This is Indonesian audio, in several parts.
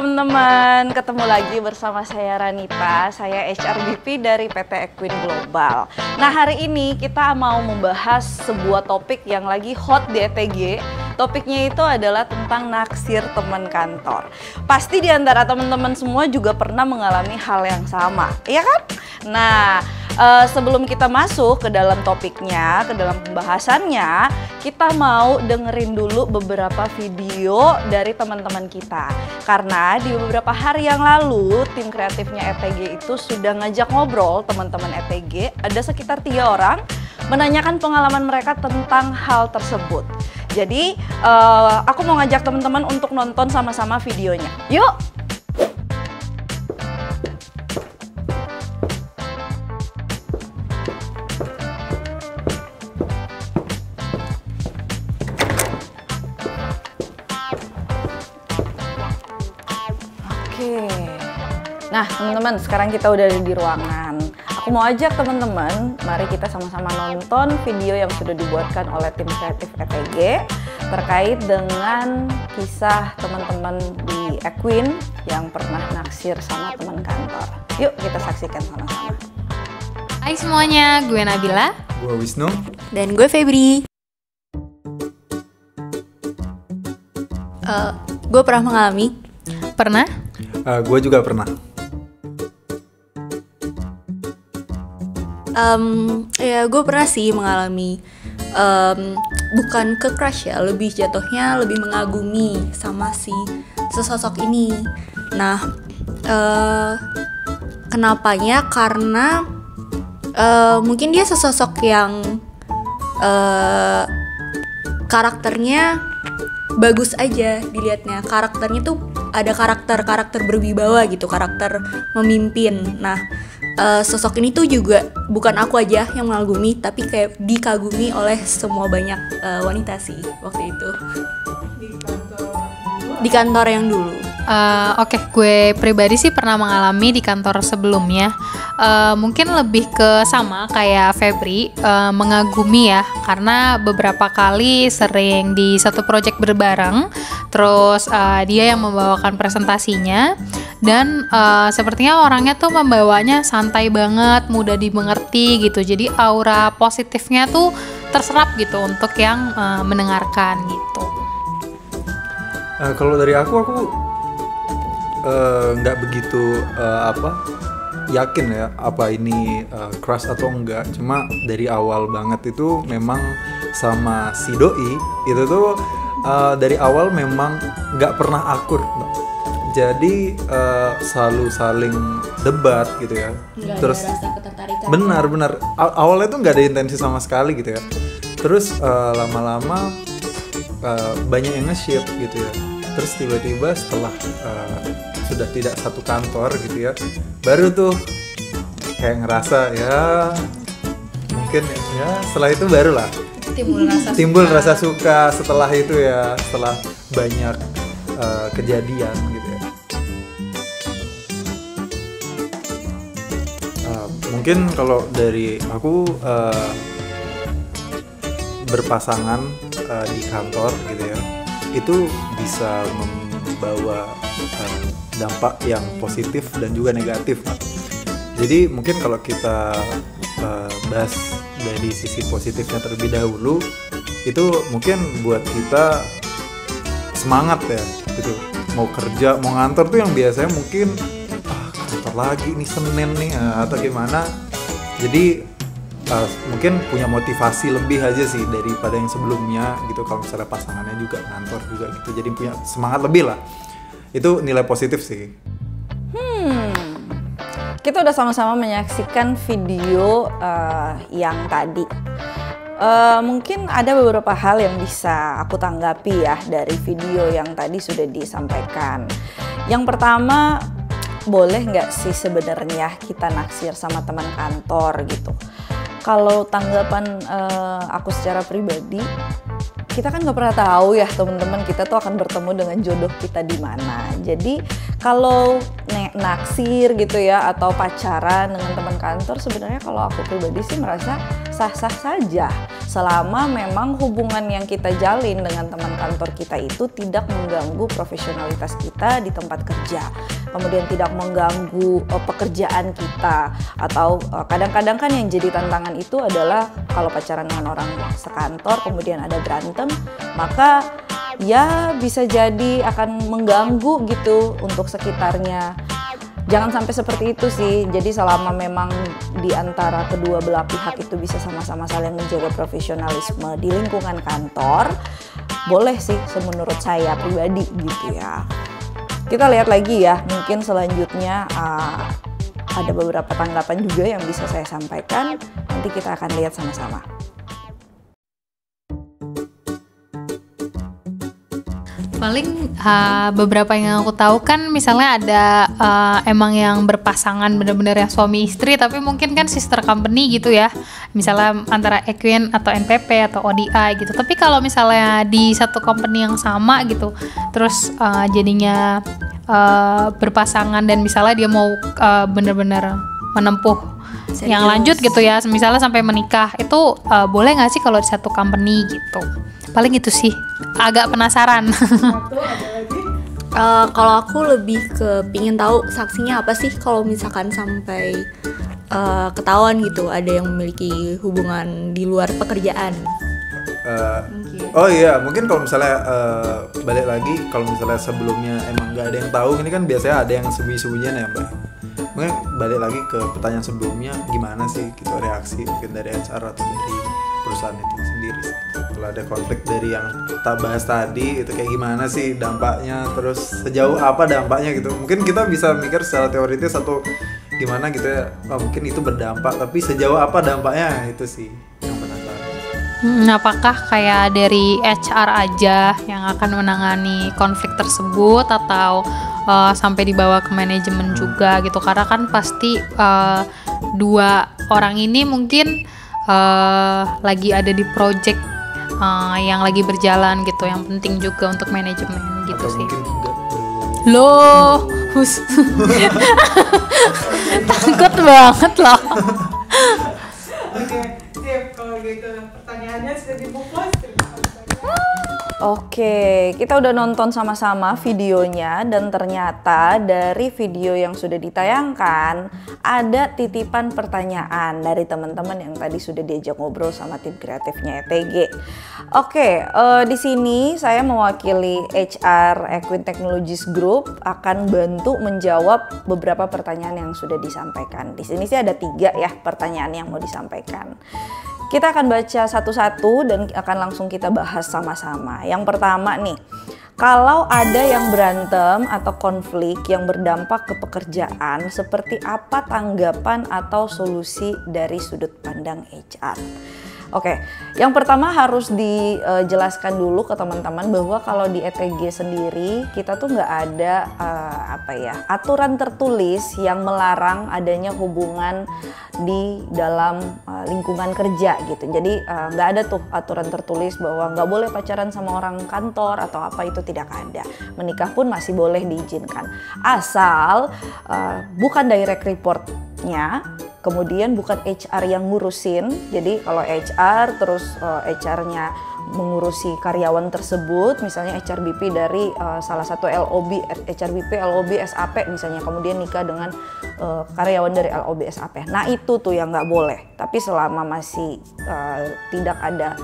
teman-teman, ketemu lagi bersama saya Ranita, saya HRBP dari PT Equin Global. Nah hari ini kita mau membahas sebuah topik yang lagi hot di ETG. Topiknya itu adalah tentang naksir teman kantor. Pasti di antara teman-teman semua juga pernah mengalami hal yang sama, iya kan? Nah, uh, sebelum kita masuk ke dalam topiknya, ke dalam pembahasannya, kita mau dengerin dulu beberapa video dari teman-teman kita. Karena di beberapa hari yang lalu, tim kreatifnya ETG itu sudah ngajak ngobrol teman-teman ETG, ada sekitar tiga orang menanyakan pengalaman mereka tentang hal tersebut. Jadi, uh, aku mau ngajak teman-teman untuk nonton sama-sama videonya. Yuk! Nah, teman-teman, sekarang kita udah ada di ruangan. Aku mau ajak teman-teman, mari kita sama-sama nonton video yang sudah dibuatkan oleh tim kreatif ETG terkait dengan kisah teman-teman di Equin yang pernah naksir sama teman kantor. Yuk kita saksikan sama-sama. Hai semuanya, gue Nabila. Gue Wisnu. Dan gue Febri. Uh, gue pernah mengalami. Pernah? Uh, gue juga pernah. Um, ya gue pernah sih mengalami um, bukan ke crush ya lebih jatuhnya lebih mengagumi sama si sesosok ini. Nah uh, kenapanya? Karena uh, mungkin dia sesosok yang uh, karakternya bagus aja dilihatnya. Karakternya tuh ada karakter karakter berwibawa gitu karakter memimpin. Nah uh, sosok ini tuh juga bukan aku aja yang mengagumi tapi kayak dikagumi oleh semua banyak uh, wanita sih waktu itu. Di kantor yang dulu. Uh, oke okay, gue pribadi sih pernah mengalami di kantor sebelumnya. Uh, mungkin lebih ke sama kayak Febri uh, mengagumi ya. Karena beberapa kali sering di satu project berbareng terus uh, dia yang membawakan presentasinya dan uh, sepertinya orangnya tuh membawanya santai banget, mudah dimengerti gitu. Jadi aura positifnya tuh terserap gitu untuk yang uh, mendengarkan gitu. Uh, kalau dari aku aku nggak uh, begitu uh, apa yakin ya apa ini uh, crush atau enggak. Cuma dari awal banget itu memang sama si doi itu tuh uh, dari awal memang nggak pernah akur jadi uh, selalu saling debat gitu ya. Gak terus ada rasa ketertarikan. benar benar. Awalnya tuh nggak ada intensi sama sekali gitu ya. Terus uh, lama-lama uh, banyak yang nge-ship gitu ya. Terus tiba-tiba setelah uh, sudah tidak satu kantor gitu ya baru tuh kayak ngerasa ya mungkin ya setelah itu baru lah timbul rasa timbul suka. rasa suka setelah itu ya setelah banyak uh, kejadian gitu mungkin kalau dari aku uh, berpasangan uh, di kantor gitu ya itu bisa membawa uh, dampak yang positif dan juga negatif jadi mungkin kalau kita uh, bahas dari sisi positifnya terlebih dahulu itu mungkin buat kita semangat ya gitu. Mau kerja mau ngantor tuh yang biasanya mungkin lagi nih Senin nih? Eh, atau gimana? Jadi uh, mungkin punya motivasi lebih aja sih daripada yang sebelumnya gitu. Kalau misalnya pasangannya juga kantor juga gitu jadi punya semangat lebih lah. Itu nilai positif sih. Hmm. Kita udah sama-sama menyaksikan video uh, yang tadi. Uh, mungkin ada beberapa hal yang bisa aku tanggapi ya dari video yang tadi sudah disampaikan. Yang pertama, boleh nggak sih sebenarnya kita naksir sama teman kantor gitu? Kalau tanggapan uh, aku secara pribadi kita kan nggak pernah tahu ya teman-teman kita tuh akan bertemu dengan jodoh kita di mana. Jadi kalau naksir gitu ya atau pacaran dengan teman kantor sebenarnya kalau aku pribadi sih merasa sah-sah saja selama memang hubungan yang kita jalin dengan teman kantor kita itu tidak mengganggu profesionalitas kita di tempat kerja. Kemudian tidak mengganggu uh, pekerjaan kita atau uh, kadang-kadang kan yang jadi tantangan itu adalah kalau pacaran dengan orang sekantor kemudian ada berantem maka ya bisa jadi akan mengganggu gitu untuk sekitarnya jangan sampai seperti itu sih. Jadi selama memang di antara kedua belah pihak itu bisa sama-sama saling menjaga profesionalisme di lingkungan kantor, boleh sih semenurut saya pribadi gitu ya. Kita lihat lagi ya, mungkin selanjutnya uh, ada beberapa tanggapan juga yang bisa saya sampaikan. Nanti kita akan lihat sama-sama. Paling uh, beberapa yang aku tahu kan misalnya ada uh, emang yang berpasangan bener-bener yang suami istri tapi mungkin kan sister company gitu ya. Misalnya antara Equin atau NPP atau ODI gitu. Tapi kalau misalnya di satu company yang sama gitu terus uh, jadinya uh, berpasangan dan misalnya dia mau uh, bener-bener menempuh Serius. yang lanjut gitu ya misalnya sampai menikah itu uh, boleh nggak sih kalau di satu company gitu? Paling itu sih agak penasaran. Uh, kalau aku lebih ke pingin tahu saksinya apa sih kalau misalkan sampai uh, ketahuan gitu ada yang memiliki hubungan di luar pekerjaan. Uh, oh iya mungkin kalau misalnya uh, balik lagi kalau misalnya sebelumnya emang nggak ada yang tahu ini kan biasanya ada yang sembunyi-sembunyian ya mbak mungkin balik lagi ke pertanyaan sebelumnya gimana sih gitu reaksi mungkin dari HR atau dari perusahaan itu sendiri? Kalau ada konflik dari yang kita bahas tadi itu kayak gimana sih dampaknya? Terus sejauh apa dampaknya gitu? Mungkin kita bisa mikir secara teoritis atau gimana gitu ya. Oh, mungkin itu berdampak tapi sejauh apa dampaknya? Itu sih yang hmm, apakah kayak dari HR aja yang akan menangani konflik tersebut atau uh, sampai dibawa ke manajemen juga gitu. Karena kan pasti uh, dua orang ini mungkin uh, lagi ada di project uh, yang lagi berjalan gitu yang penting juga untuk manajemen gitu Atau sih. loh hus takut banget loh. Oke sip kalau gitu pertanyaannya sudah dibuka Oke, kita udah nonton sama-sama videonya dan ternyata dari video yang sudah ditayangkan ada titipan pertanyaan dari teman-teman yang tadi sudah diajak ngobrol sama tim kreatifnya ETG. Oke, uh, di sini saya mewakili HR Equin Technologies Group akan bantu menjawab beberapa pertanyaan yang sudah disampaikan. Di sini sih ada tiga ya pertanyaan yang mau disampaikan. Kita akan baca satu-satu dan akan langsung kita bahas sama-sama. Yang pertama nih, kalau ada yang berantem atau konflik yang berdampak ke pekerjaan, seperti apa tanggapan atau solusi dari sudut pandang HR? Oke, yang pertama harus dijelaskan dulu ke teman-teman bahwa kalau di ETG sendiri kita tuh nggak ada uh, apa ya aturan tertulis yang melarang adanya hubungan di dalam uh, lingkungan kerja gitu. Jadi nggak uh, ada tuh aturan tertulis bahwa nggak boleh pacaran sama orang kantor atau apa itu tidak ada. Menikah pun masih boleh diizinkan asal uh, bukan direct reportnya kemudian bukan HR yang ngurusin. Jadi kalau HR terus uh, eh, HR-nya mengurusi karyawan tersebut misalnya HRBP dari uh, salah satu LOB HRBP LOB SAP misalnya kemudian nikah dengan uh, karyawan dari LOB SAP nah itu tuh yang nggak boleh. Tapi selama masih uh, tidak ada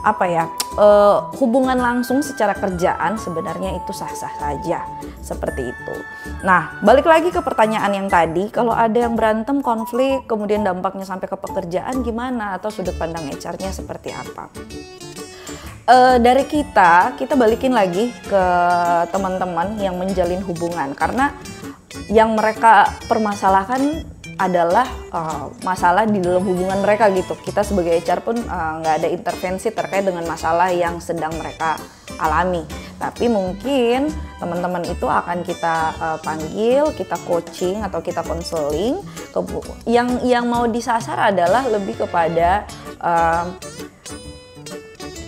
apa ya uh, hubungan langsung secara kerjaan sebenarnya itu sah-sah saja seperti itu. Nah balik lagi ke pertanyaan yang tadi kalau ada yang berantem konflik kemudian dampaknya sampai ke pekerjaan gimana atau sudut pandang HR-nya seperti apa? Uh, dari kita kita balikin lagi ke teman-teman yang menjalin hubungan karena yang mereka permasalahkan adalah uh, masalah di dalam hubungan mereka gitu. Kita sebagai HR pun eh, nggak uh, ada intervensi terkait dengan masalah yang sedang mereka alami. Tapi mungkin teman-teman itu akan kita uh, panggil, kita coaching atau kita konseling. Yang yang mau disasar adalah lebih kepada uh,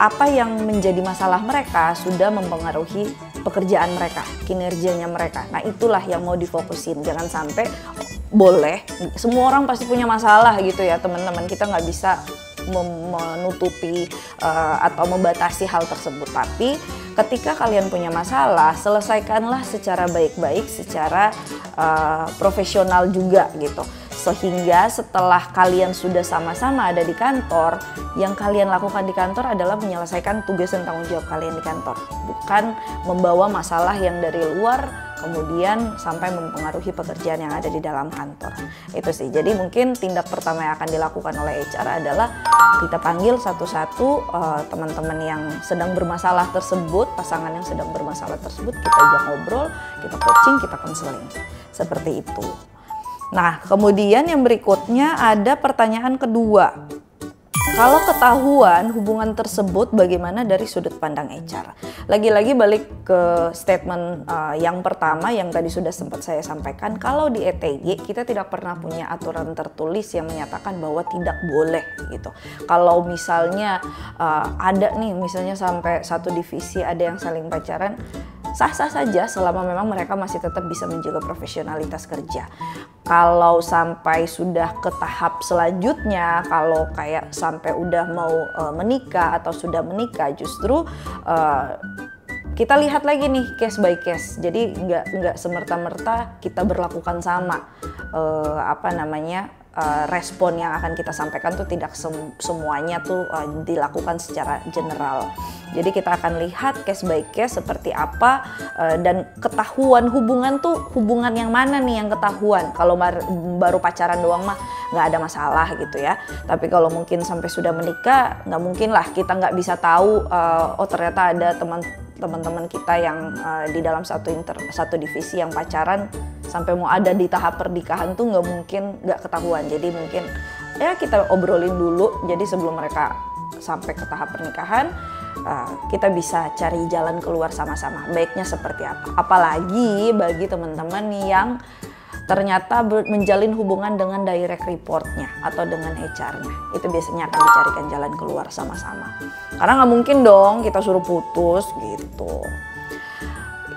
apa yang menjadi masalah mereka sudah mempengaruhi pekerjaan mereka, kinerjanya mereka. Nah, itulah yang mau difokusin. Jangan sampai boleh semua orang pasti punya masalah gitu ya teman-teman kita nggak bisa menutupi uh, atau membatasi hal tersebut. Tapi ketika kalian punya masalah, selesaikanlah secara baik-baik, secara uh, profesional juga gitu. Sehingga setelah kalian sudah sama-sama ada di kantor, yang kalian lakukan di kantor adalah menyelesaikan tugas dan tanggung jawab kalian di kantor, bukan membawa masalah yang dari luar kemudian sampai mempengaruhi pekerjaan yang ada di dalam kantor. Itu sih. Jadi mungkin tindak pertama yang akan dilakukan oleh HR adalah kita panggil satu-satu uh, teman-teman yang sedang bermasalah tersebut, pasangan yang sedang bermasalah tersebut, kita ajak ngobrol, kita coaching, kita konseling. Seperti itu. Nah, kemudian yang berikutnya ada pertanyaan kedua. Kalau ketahuan hubungan tersebut bagaimana dari sudut pandang HR? Lagi-lagi balik ke statement uh, yang pertama yang tadi sudah sempat saya sampaikan, kalau di ETG kita tidak pernah punya aturan tertulis yang menyatakan bahwa tidak boleh gitu. Kalau misalnya uh, ada nih misalnya sampai satu divisi ada yang saling pacaran, sah-sah saja selama memang mereka masih tetap bisa menjaga profesionalitas kerja. Kalau sampai sudah ke tahap selanjutnya, kalau kayak sampai udah mau uh, menikah atau sudah menikah, justru uh, kita lihat lagi nih case by case. Jadi nggak nggak semerta-merta kita berlakukan sama uh, apa namanya uh, respon yang akan kita sampaikan tuh tidak sem semuanya tuh uh, dilakukan secara general. Jadi kita akan lihat case by case seperti apa uh, dan ketahuan hubungan tuh hubungan yang mana nih yang ketahuan. Kalau baru pacaran doang mah nggak ada masalah gitu ya. Tapi kalau mungkin sampai sudah menikah nggak mungkin lah kita nggak bisa tahu uh, oh ternyata ada teman teman-teman kita yang uh, di dalam satu inter satu divisi yang pacaran sampai mau ada di tahap pernikahan tuh nggak mungkin nggak ketahuan. Jadi mungkin ya kita obrolin dulu. Jadi sebelum mereka sampai ke tahap pernikahan uh, kita bisa cari jalan keluar sama-sama. Baiknya seperti apa. Apalagi bagi teman-teman yang ternyata menjalin hubungan dengan direct reportnya atau dengan HR-nya itu biasanya akan dicarikan jalan keluar sama-sama. Karena nggak mungkin dong kita suruh putus gitu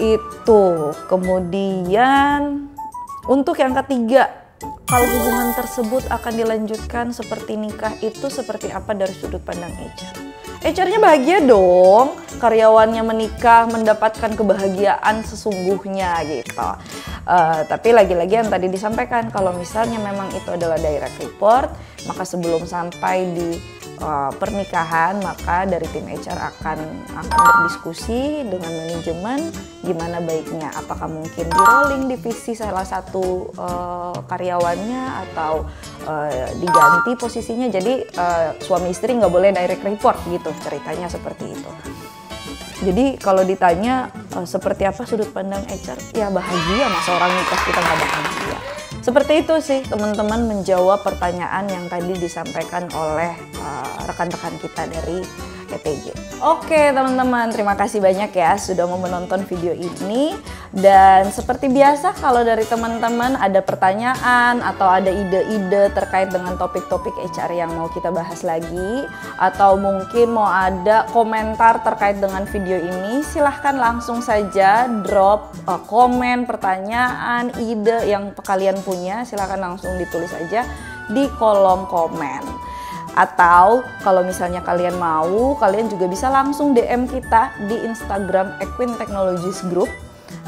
itu. Kemudian untuk yang ketiga kalau hubungan tersebut akan dilanjutkan seperti nikah itu seperti apa dari sudut pandang HR HR-nya bahagia dong karyawannya menikah mendapatkan kebahagiaan sesungguhnya gitu. Uh, tapi lagi-lagi yang tadi disampaikan kalau misalnya memang itu adalah direct report, maka sebelum sampai di uh, pernikahan maka dari tim HR akan akan berdiskusi dengan manajemen gimana baiknya apakah mungkin di rolling divisi salah satu uh, karyawannya atau uh, diganti posisinya jadi uh, suami istri nggak boleh direct report gitu ceritanya seperti itu. Jadi kalau ditanya uh, seperti apa sudut pandang HR, ya bahagia masa orang nikah kita nggak bahagia. Seperti itu sih teman-teman menjawab pertanyaan yang tadi disampaikan oleh uh, rekan-rekan uh, kita dari PTG. Oke teman-teman, terima kasih banyak ya sudah mau menonton video ini. Dan seperti biasa kalau dari teman-teman ada pertanyaan atau ada ide-ide terkait dengan topik-topik HR yang mau kita bahas lagi atau mungkin mau ada komentar terkait dengan video ini, silahkan langsung saja drop uh, komen, pertanyaan, ide yang kalian punya, silahkan langsung ditulis aja di kolom komen. Atau kalau misalnya kalian mau, kalian juga bisa langsung DM kita di Instagram Equin Technologies Group.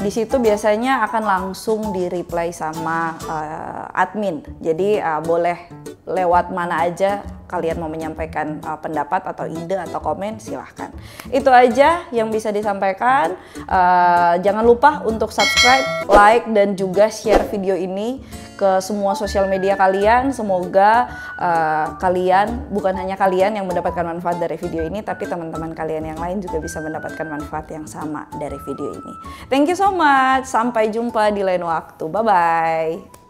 Di situ biasanya akan langsung di reply sama uh, admin. Jadi uh, boleh lewat mana aja kalian mau menyampaikan uh, pendapat atau ide atau komen silahkan. Itu aja yang bisa disampaikan. Uh, jangan lupa untuk subscribe, like dan juga share video ini ke semua sosial media kalian. Semoga uh, kalian, bukan hanya kalian yang mendapatkan manfaat dari video ini, tapi teman-teman kalian yang lain juga bisa mendapatkan manfaat yang sama dari video ini. Thank you so much. Sampai jumpa di lain waktu. Bye bye.